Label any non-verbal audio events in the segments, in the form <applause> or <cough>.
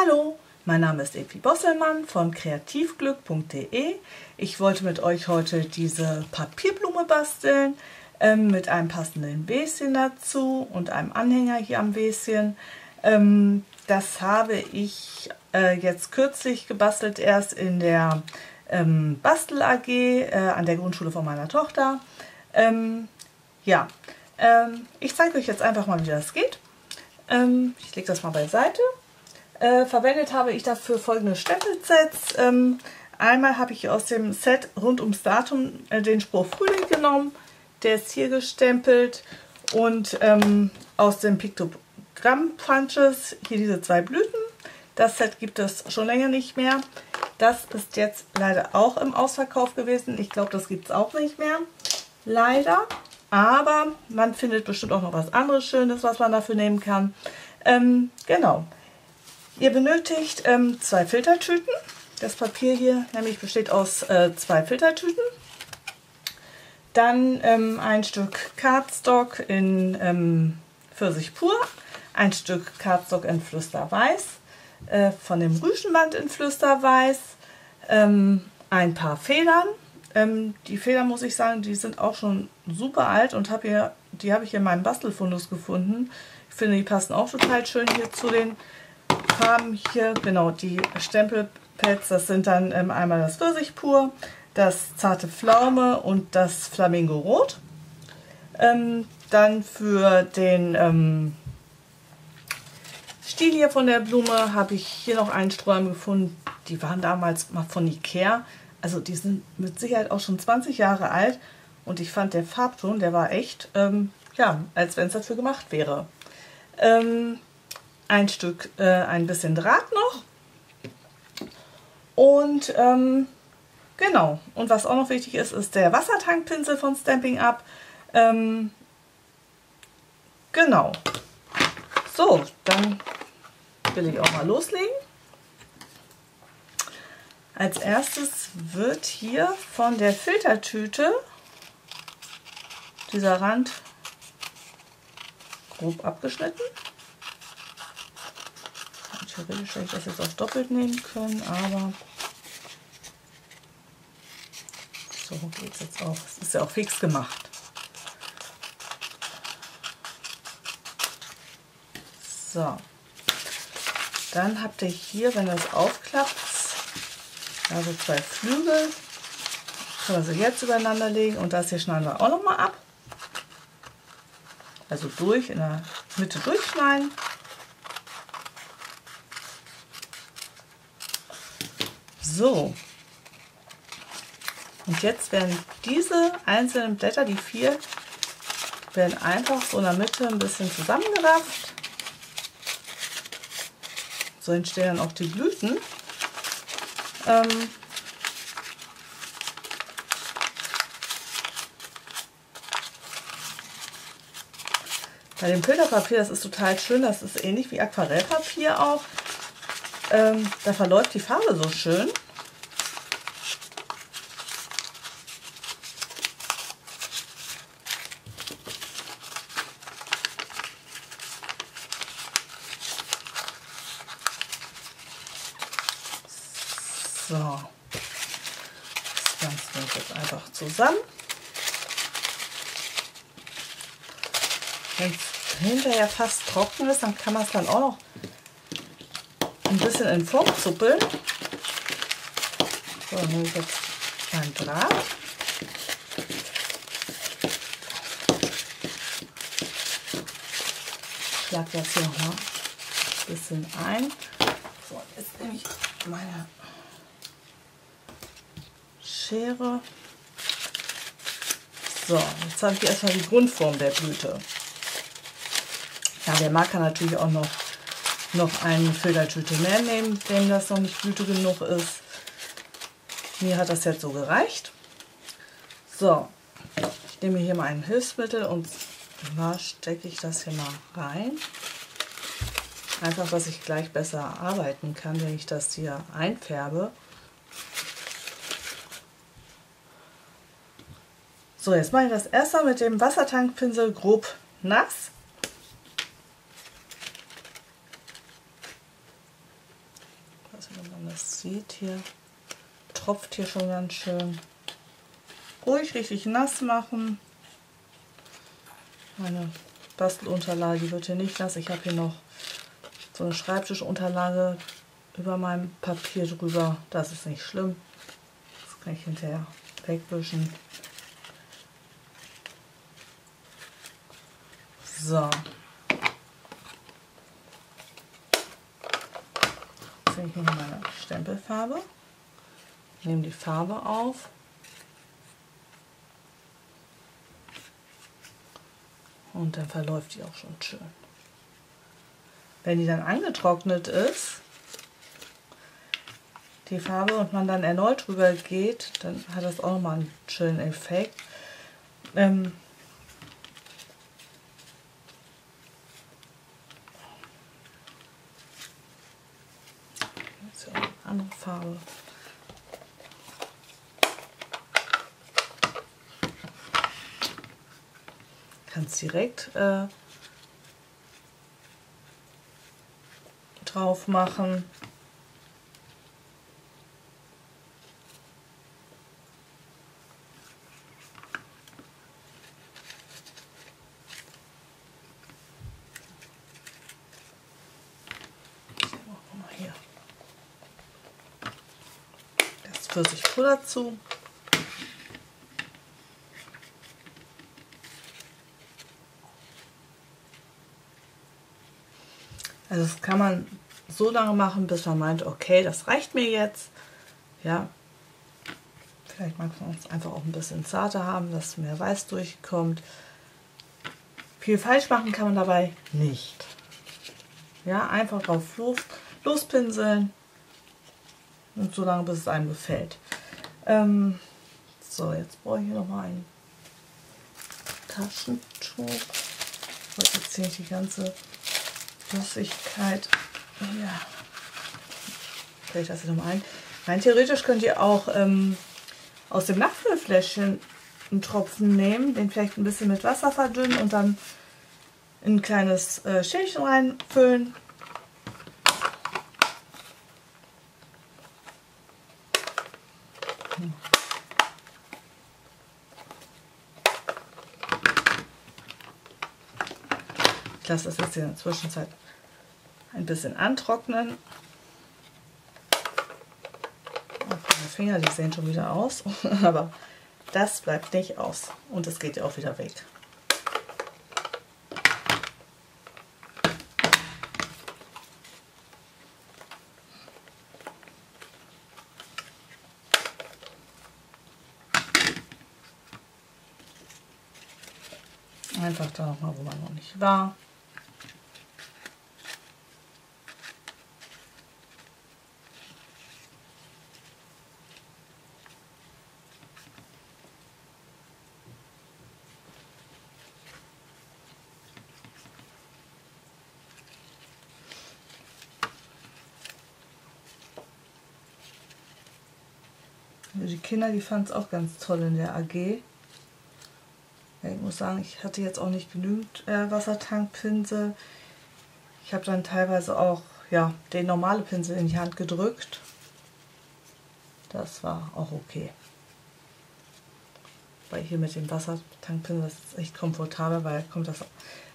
Hallo, mein Name ist Evi Bosselmann von kreativglück.de. Ich wollte mit euch heute diese Papierblume basteln ähm, mit einem passenden Wäschen dazu und einem Anhänger hier am Wäschen. Ähm, das habe ich äh, jetzt kürzlich gebastelt, erst in der ähm, Bastel AG äh, an der Grundschule von meiner Tochter. Ähm, ja, ähm, ich zeige euch jetzt einfach mal, wie das geht. Ähm, ich lege das mal beiseite. Äh, verwendet habe ich dafür folgende Stempelsets. Ähm, einmal habe ich aus dem Set rund ums Datum äh, den Spruch Frühling genommen. Der ist hier gestempelt. Und ähm, aus dem Piktogramm Punches hier diese zwei Blüten. Das Set gibt es schon länger nicht mehr. Das ist jetzt leider auch im Ausverkauf gewesen. Ich glaube, das gibt es auch nicht mehr. Leider. Aber man findet bestimmt auch noch was anderes Schönes, was man dafür nehmen kann. Ähm, genau. Ihr benötigt ähm, zwei Filtertüten. Das Papier hier nämlich besteht aus äh, zwei Filtertüten. Dann ähm, ein Stück Cardstock in ähm, Pfirsich pur, ein Stück Cardstock in Flüsterweiß, äh, von dem Rüschenband in Flüsterweiß, ähm, ein paar Federn. Ähm, die Federn, muss ich sagen, die sind auch schon super alt und hab hier, die habe ich in meinem Bastelfundus gefunden. Ich finde, die passen auch total schön hier zu den Farben hier, genau, die Stempelpads, das sind dann ähm, einmal das Pfirsich pur, das zarte Pflaume und das Flamingo Rot. Ähm, dann für den ähm, Stiel hier von der Blume habe ich hier noch einen Sträum gefunden. Die waren damals mal von Ikea. Also die sind mit Sicherheit auch schon 20 Jahre alt. Und ich fand der Farbton, der war echt, ähm, ja, als wenn es dafür gemacht wäre. Ähm, ein Stück, äh, ein bisschen Draht noch. Und ähm, genau, und was auch noch wichtig ist, ist der Wassertankpinsel von Stamping Up. Ähm, genau. So, dann will ich auch mal loslegen. Als erstes wird hier von der Filtertüte dieser Rand grob abgeschnitten. Theoretisch hätte ich das jetzt auch doppelt nehmen können, aber so geht es jetzt auch. Es ist ja auch fix gemacht. So. Dann habt ihr hier, wenn das aufklappt, also zwei Flügel. Können wir sie jetzt übereinander legen und das hier schneiden wir auch noch mal ab. Also durch, in der Mitte durchschneiden. So. Und jetzt werden diese einzelnen Blätter, die vier, werden einfach so in der Mitte ein bisschen zusammengerafft. So entstehen dann auch die Blüten. Ähm, bei dem Filterpapier, das ist total schön, das ist ähnlich wie Aquarellpapier auch. Ähm, da verläuft die Farbe so schön. So, das Ganze ich jetzt einfach zusammen. Wenn hinterher fast trocken ist, dann kann man es dann auch noch ein bisschen in Form zuppeln. So, dann ich jetzt ein Draht. Ich schlage das hier noch mal ein bisschen ein. So, jetzt nehme ich meine Schere. So, jetzt habe ich erstmal die Grundform der Blüte. Der mag kann natürlich auch noch, noch eine Filtertüte mehr nehmen, dem das noch nicht Blüte genug ist. Mir hat das jetzt so gereicht. So, ich nehme hier mal ein Hilfsmittel und da stecke ich das hier mal rein. Einfach, dass ich gleich besser arbeiten kann, wenn ich das hier einfärbe. So, jetzt mache ich das erstmal mit dem Wassertankpinsel grob nass. weiß nicht, ob sieht hier. Tropft hier schon ganz schön. Ruhig richtig nass machen. Meine Bastelunterlage, wird hier nicht nass. Ich habe hier noch so eine Schreibtischunterlage über meinem Papier drüber. Das ist nicht schlimm. Das kann ich hinterher wegwischen. So. Ich hier meine Stempelfarbe. Nehme die Farbe auf. Und dann verläuft die auch schon schön. Wenn die dann angetrocknet ist, die Farbe, und man dann erneut drüber geht, dann hat das auch nochmal einen schönen Effekt. Ähm, ist ja eine andere Farbe. Kannst direkt äh, drauf machen. Pfirsichpuder dazu. Also das kann man so lange machen, bis man meint, okay, das reicht mir jetzt. Ja, vielleicht mag man es einfach auch ein bisschen zarter haben, dass mehr Weiß durchkommt. Viel falsch machen kann man dabei nicht. Ja, einfach drauf los, lospinseln und so lange, bis es einem gefällt. Ähm, so, jetzt brauche ich hier noch mal ein Taschentuch. Ich jetzt hier die ganze Flüssigkeit. Ja. Stelle ich das hier nochmal ein. Rein theoretisch könnt ihr auch ähm, aus dem Nachfüllfläschchen einen Tropfen nehmen, den vielleicht ein bisschen mit Wasser verdünnen und dann in ein kleines äh, Schälchen reinfüllen Lasse das jetzt in der Zwischenzeit ein bisschen antrocknen. meine Finger, die sehen schon wieder aus, <laughs> aber das bleibt nicht aus und es geht ja auch wieder weg. Einfach da nochmal, wo man noch nicht war. Die Kinder, die fanden es auch ganz toll in der AG. Ich muss sagen, ich hatte jetzt auch nicht genügend äh, Wassertankpinsel. Ich habe dann teilweise auch ja, den normalen Pinsel in die Hand gedrückt. Das war auch okay. Weil hier mit dem Wassertankpinsel, das ist echt komfortabel, weil kommt das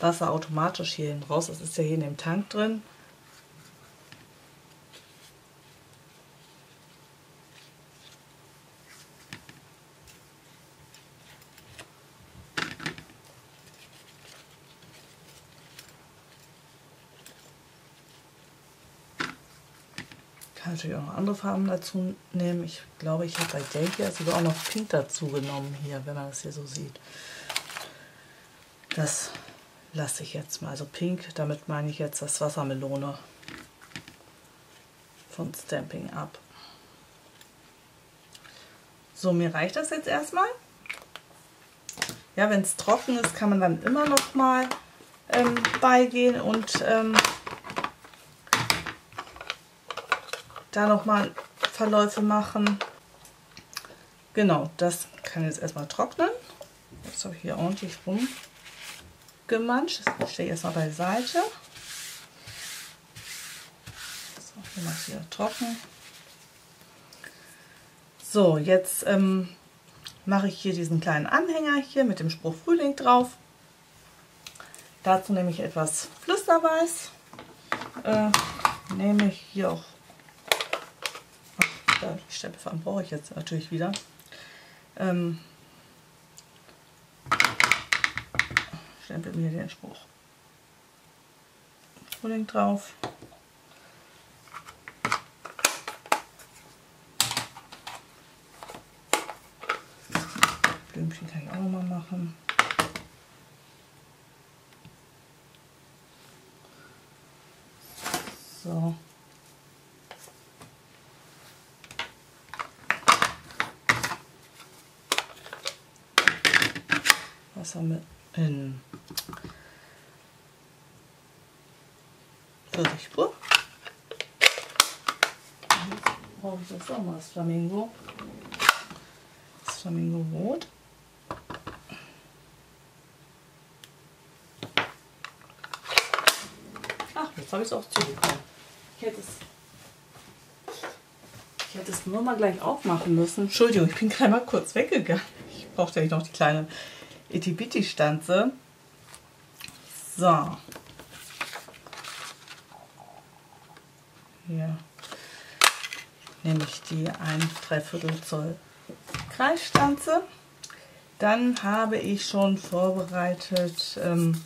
Wasser automatisch hier raus. Das ist ja hier in dem Tank drin. Kann natürlich auch noch andere Farben dazu nehmen. Ich glaube, ich habe bei Delkia sogar auch noch Pink dazu genommen hier, wenn man das hier so sieht. Das lasse ich jetzt mal. Also Pink, damit meine ich jetzt das Wassermelone von Stamping Up. So, mir reicht das jetzt erstmal. Ja, wenn es trocken ist, kann man dann immer noch mal ähm, beigehen und ähm, da nochmal Verläufe machen. Genau, das kann jetzt erstmal trocknen. Jetzt habe ich hier ordentlich rumgemanscht. Das stelle ich erstmal beiseite. So, mache es wieder trocken. So, jetzt ähm, mache ich hier diesen kleinen Anhänger hier mit dem Spruch Frühling drauf. Dazu nehme ich etwas Flüsterweiß. Äh, nehme ich hier auch Ach, die Stempelfarben brauche ich jetzt natürlich wieder. Ähm, stempel mir den Spruch Frühling drauf. Blümchen kann ich auch noch mal machen. So. Was haben wir in Pfirsichpur? Brauche ich jetzt auch mal das Flamingo. Das Flamingo Rot. Ach, jetzt habe ich es auch zugekommen. Ich hätte es ich hätte es nur mal gleich aufmachen müssen. Entschuldigung, ich bin gerade mal kurz weggegangen. Ich brauchte ja noch die kleine Itibiti-Stanze. So. Hier nehme ich die 1 Dreiviertel Zoll Kreisstanze. Dann habe ich schon vorbereitet ähm,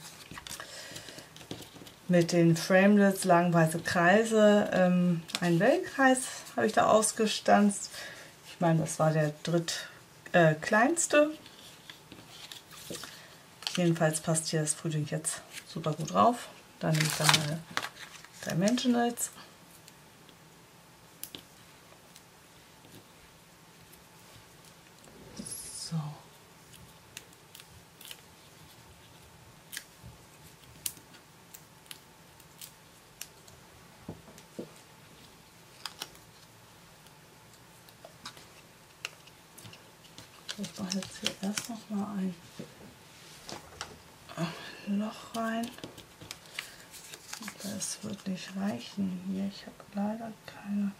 mit den Framelits langweise Kreise. Ähm, einen Wellenkreis habe ich da ausgestanzt. Ich meine, das war der drittkleinste. Äh, Jedenfalls passt hier das Frühling jetzt super gut drauf. Dann nehme ich dann meine Dimensionals. So. Ich mache jetzt hier erst noch mal ein Loch rein. Nicht reichen hier. Ich habe leider keine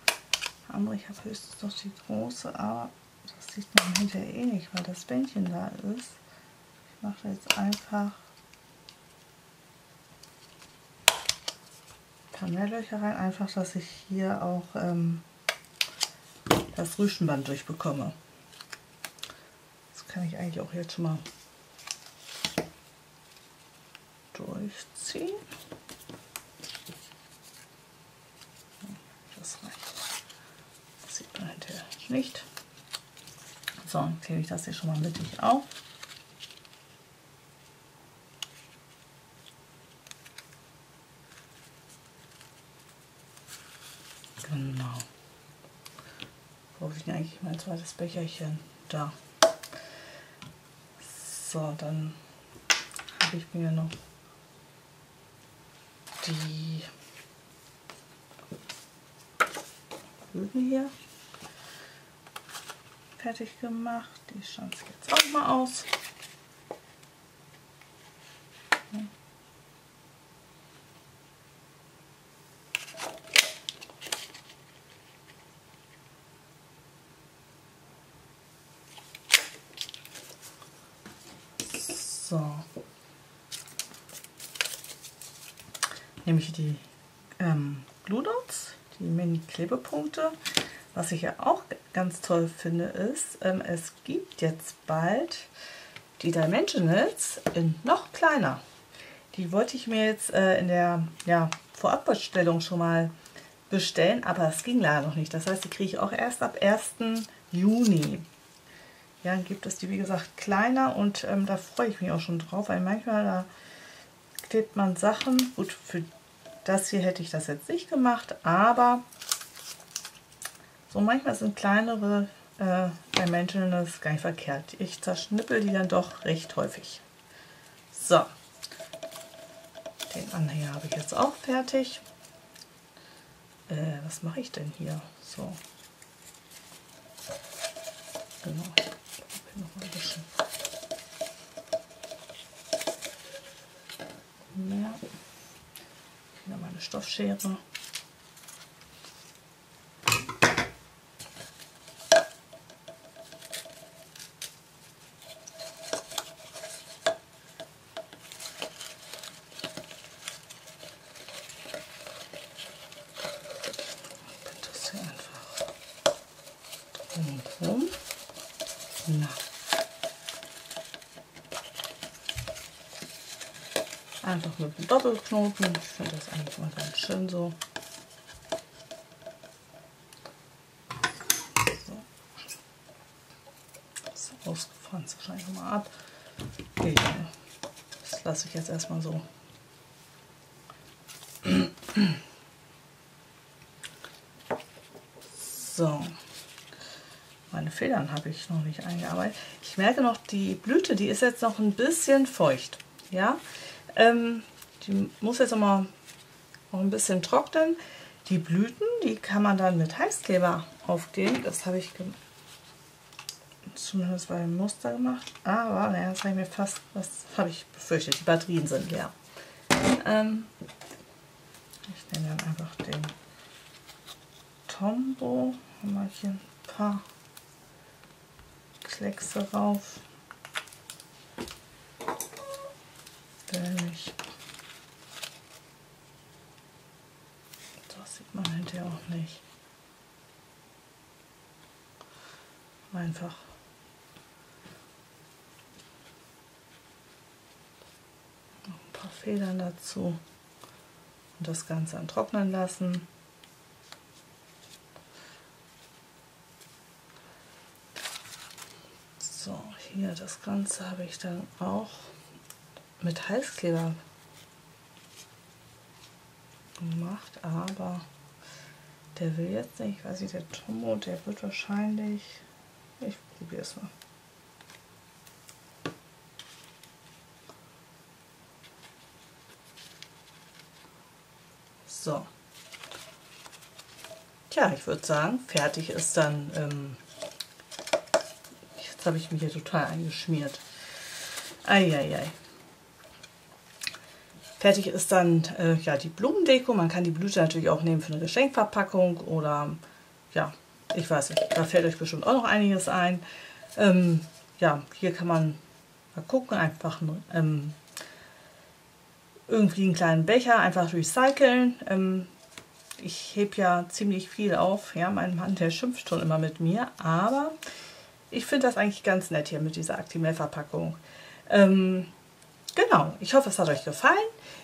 andere. Ich habe höchstens noch die große, aber das sieht man hinterher eh nicht, weil das Bändchen da ist. Ich mache jetzt einfach ein paar mehr Löcher rein, einfach, dass ich hier auch ähm, das Rüschenband durchbekomme. Das kann ich eigentlich auch jetzt schon mal durchziehen. Das reicht. Das sieht man nicht. So, dann klebe ich das hier schon mal mittig auf. Genau. Wo ich eigentlich mein zweites Becherchen? Da. So, dann habe ich mir noch die Bögen hier fertig gemacht. Die schauen sich jetzt auch mal aus. So. Nehme ich die ähm, Glue Dots, die Mini-Klebepunkte. Was ich ja auch ganz toll finde, ist, ähm, es gibt jetzt bald die Dimensionals in noch kleiner. Die wollte ich mir jetzt äh, in der ja, Vorabbestellung schon mal bestellen, aber es ging leider noch nicht. Das heißt, die kriege ich auch erst ab 1. Juni. Ja, dann gibt es die, wie gesagt, kleiner und ähm, da freue ich mich auch schon drauf, weil manchmal da klebt man Sachen. Gut, für das hier hätte ich das jetzt nicht gemacht, aber so manchmal sind kleinere äh, Dimensionals gar nicht verkehrt. Ich zerschnippel die dann doch recht häufig. So, den Anhänger habe ich jetzt auch fertig. Äh, was mache ich denn hier? So. Genau. Stoffschere. Einfach mit einem Doppelknoten. Ich finde das eigentlich mal ganz schön so. so. Das ausgefranst wahrscheinlich mal ab. Okay, das lasse ich jetzt erstmal so. So. Meine Federn habe ich noch nicht eingearbeitet. Ich merke noch, die Blüte, die ist jetzt noch ein bisschen feucht. Ja, ähm, die muss jetzt mal noch ein bisschen trocknen. Die Blüten, die kann man dann mit Heißkleber aufgeben. Das habe ich zumindest bei dem Muster gemacht. Aber, naja, das habe ich mir fast, das habe ich befürchtet. Die Batterien sind leer. Ähm, ich nehme dann einfach den. Haben wir hier ein paar Kleckse rauf. Billig. Das sieht man hinterher auch nicht. Einfach noch ein paar Federn dazu und das Ganze dann trocknen lassen. So, hier das Ganze habe ich dann auch mit Heißkleber gemacht, aber der will jetzt nicht, weiß ich, der Tomo, der wird wahrscheinlich, ich probiere es mal. So. Tja, ich würde sagen, fertig ist dann, ähm, jetzt habe ich mich hier total eingeschmiert. Eieiei. Fertig ist dann äh, ja, die Blumendeko. Man kann die Blüte natürlich auch nehmen für eine Geschenkverpackung oder ja, ich weiß nicht, da fällt euch bestimmt auch noch einiges ein. Ähm, ja, hier kann man mal gucken, einfach ähm, irgendwie einen kleinen Becher einfach recyceln. Ähm, ich heb ja ziemlich viel auf. Ja, mein Mann, der schimpft schon immer mit mir, aber ich finde das eigentlich ganz nett hier mit dieser Actimel-Verpackung. Ähm, genau, ich hoffe, es hat euch gefallen.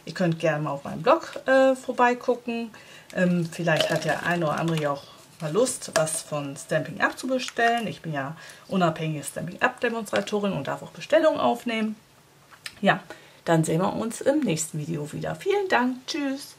Ihr könnt gerne mal auf meinem Blog äh, vorbeigucken. Ähm, vielleicht hat der eine oder andere ja auch mal Lust, was von Stamping Up zu bestellen. Ich bin ja unabhängige Stamping Up Demonstratorin und darf auch Bestellungen aufnehmen. Ja, dann sehen wir uns im nächsten Video wieder. Vielen Dank. Tschüss.